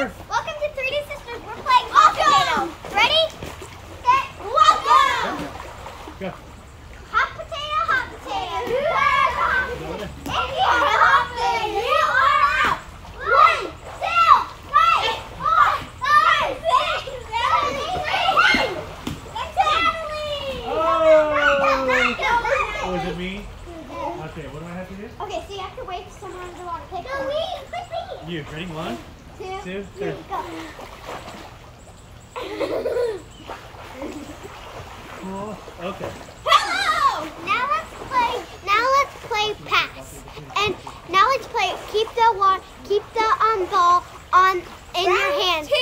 over. Welcome to 3D Sisters. We're playing hot potato. Ready? Set. Welcome. Go. Hot potato, hot potato. Who has hot potato? If you are hot potato, you are out. One, two, three, four, five, six, seven, eight, nine. Natalie. Oh. oh, is it me? Okay, what do I have to do? Okay, so you have to wait for someone to want to pick No, me, quick me. You. Ready? One, Two, two, three, three. go. Cool. Okay. Hello! Now let's play. Now let's play pass. And now let's play. Keep the one. Keep the um ball on in your hand. Two.